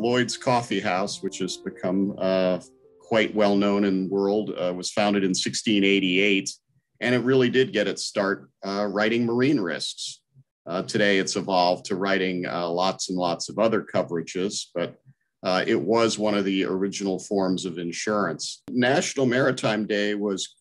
Lloyd's Coffee House, which has become uh, quite well known in the world, uh, was founded in 1688. And it really did get its start uh, writing marine risks. Uh, today, it's evolved to writing uh, lots and lots of other coverages, but uh, it was one of the original forms of insurance. National Maritime Day was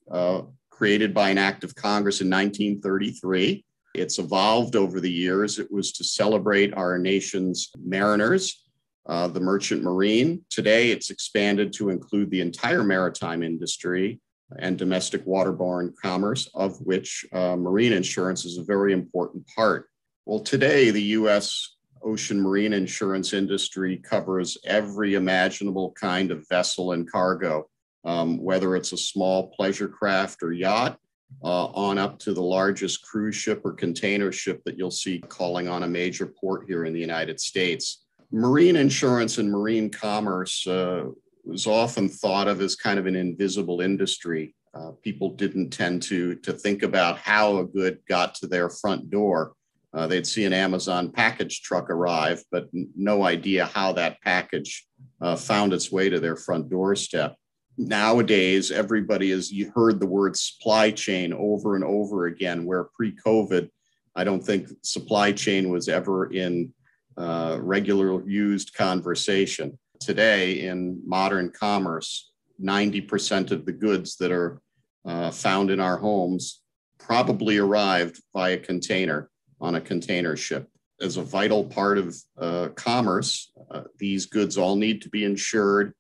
created by an act of Congress in 1933. It's evolved over the years. It was to celebrate our nation's mariners uh, the merchant marine. Today, it's expanded to include the entire maritime industry and domestic waterborne commerce, of which uh, marine insurance is a very important part. Well, today, the US ocean marine insurance industry covers every imaginable kind of vessel and cargo, um, whether it's a small pleasure craft or yacht. Uh, on up to the largest cruise ship or container ship that you'll see calling on a major port here in the United States marine insurance and marine commerce uh, was often thought of as kind of an invisible industry. Uh, people didn't tend to, to think about how a good got to their front door. Uh, they'd see an Amazon package truck arrive, but n- no idea how that package uh, found its way to their front doorstep. Nowadays, everybody has heard the word supply chain over and over again, where pre COVID, I don't think supply chain was ever in uh, regular used conversation. Today, in modern commerce, 90% of the goods that are uh, found in our homes probably arrived via container on a container ship. As a vital part of uh, commerce, uh, these goods all need to be insured,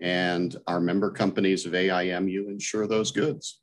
and our member companies of AIMU insure those goods.